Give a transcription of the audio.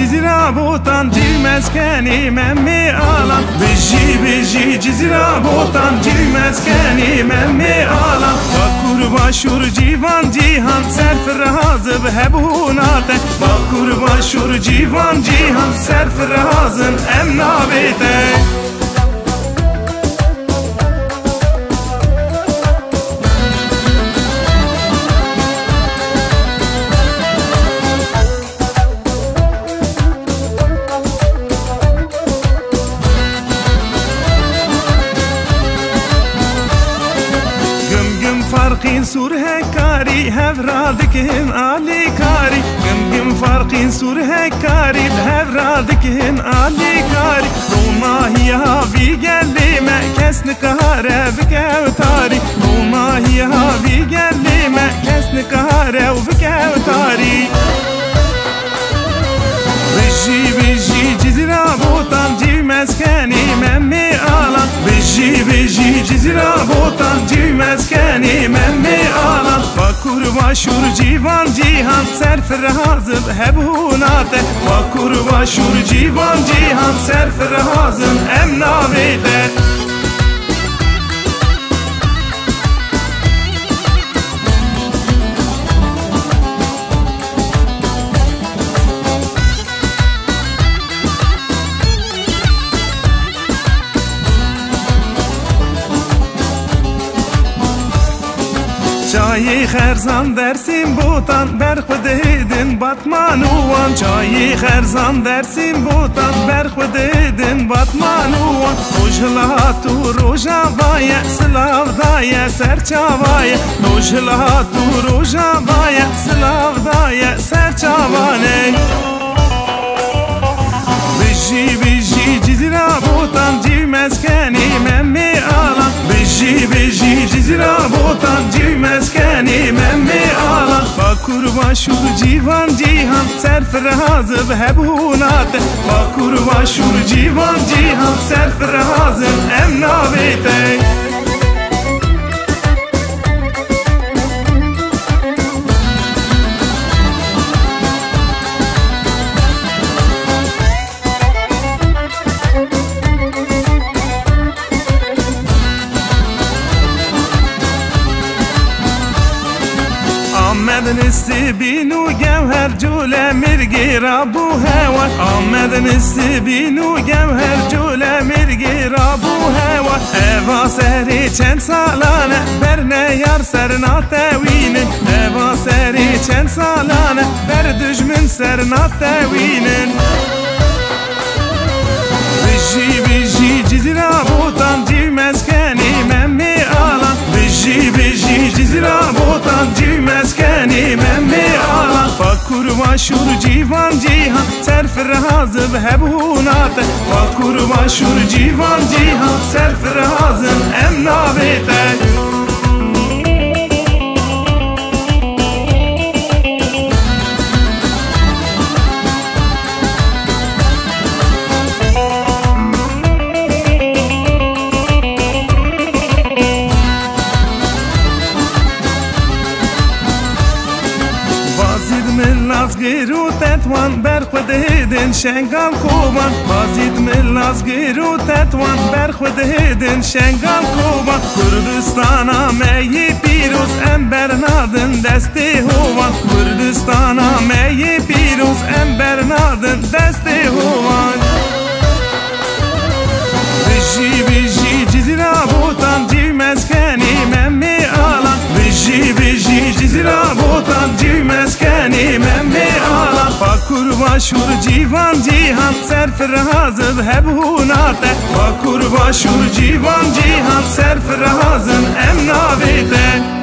cizira botan Cilmez kenime mi alan? Beji beji cizira botan Cilmez kenime mi alan? Bakur başur civan cihan Serfirazı ve hebunate Bakur başur civan cihan Serfirazın emnabete Müzik سور هكاري هفرا دكهن آلي كاري قم قم فرقين سور هكاري هفرا دكهن آلي كاري روما هي هابي قلي ما كسن كهارة بكاوتاري روما هي هابي قلي ما كسن كهارة وبكاوتاري وكور وشور جيوان جيهان سرفرازم هبوناته وكور وشور جيوان جيهان سرفرازم امناويته چای خرزان درسیم بوتان بر خود هیدن باتمانوان چای خرزان درسیم بوتان بر خود هیدن باتمانوان روژلا تو روژا وای سلاو دای سرچاوای روژلا تو روژا وای سلاو دای سرچاوانه بجی شور جیوان جیهان صرف راز به بونات با کوروا شور جیوان جیهان صرف راز ام نابیته آمد نستی بینو گوهر جول مرگی را بو هوا آمد نستی بینو گوهر جول مرگی را بو هوا اوا سری چند سالانه برنه یار سرنا توینن اوا سری چند سالانه بر دجمن سرنا توینن بجی بجی şur civan cihan serfrazı ve hebunat با kurba şur civan cihan serfrazın emnavete گیرو تتوان بر خود هیدن شنگام کوبان بازید ملاز گیرو تتوان بر خود هیدن شنگام کوبان کردستانا می پیروز ام برنادن دستی هوان کردستانا می پیروز ام برنادن دستی kurba şur civan cihan serfrazı hebunate. با kurba şur civan cihan serfrazın emnavide